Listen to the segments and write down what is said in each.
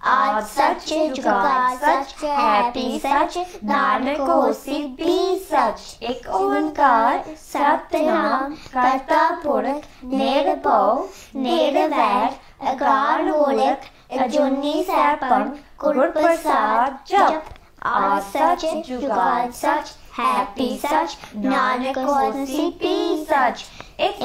आज सच जुगाड़, सच हैप्पी, सच नानक भी सच। एक ओंकार, सतनाम करता पुरख निर्भव, निर्वैर अकाल मूलक अजूनी सैपन गुर प्रसाद जप। आज सच जुगाड़, सच, हैप्पी, सच, नानक भी सच। एक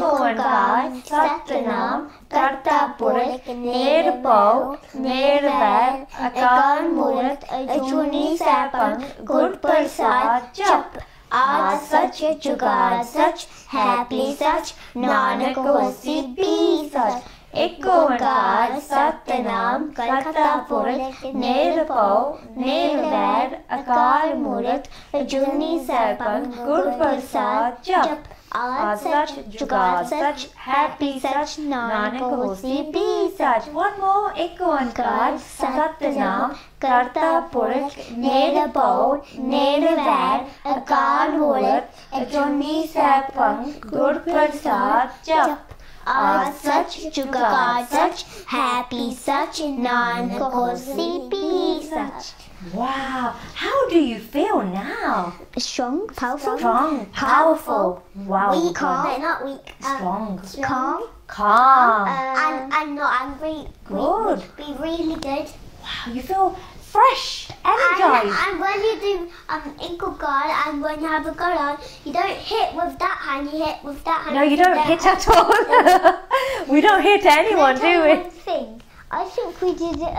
सतनाम करता पुरख निर्भव निर्वैर अकाल मूलक अजूनी सैपन गुर प्रसाद जप आज सच जुगाड़ सच हैप्पी सच नानक होसी भी सच एक ओंकार सतनाम करता पुरख निर्भव निर्वैर अकाल मूलक अजूनी सैपन गुर प्रसाद जप are such, Jugaad such, Happy such, Nanak Hosni be such. One more echo and cards, Satnam, Karta Purk, Neda Bow, Neda Vad, Akal Volak, Ajoni Sapang, Good Prasad, Jap. Are such, Jugaad such, Happy such, Nanak Hosni such Wow, how do you feel now? Strong, powerful, Strong, powerful. Wow, weak, God. no, not weak. um, strong, calm, calm. and, and not angry. Good. be really good. Wow, you feel fresh, And, energized. and when you do um, ankle guard and when you have a guard on, you don't hit with that hand, you hit with that hand. No, you don't hit hand. at all. we don't hit anyone, do we? one thing? I think we did it